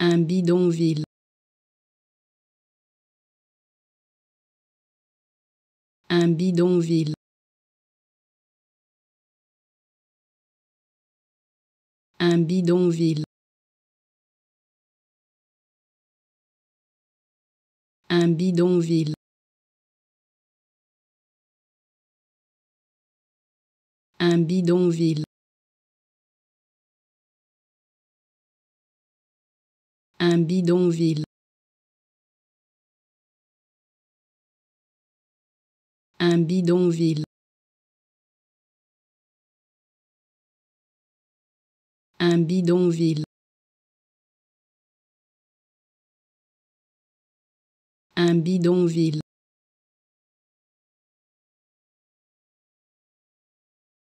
Un bidonville. Un bidonville. Un bidonville. Un bidonville. Un bidonville. Un bidonville. Un bidonville. Un bidonville. Un bidonville.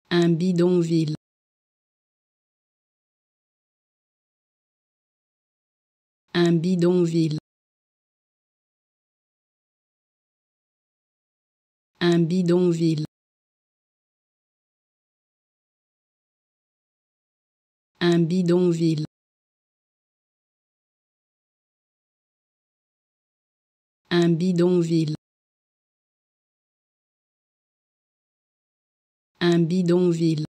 Un bidonville. Un bidonville. Un bidonville. Un bidonville. Un bidonville. Un bidonville.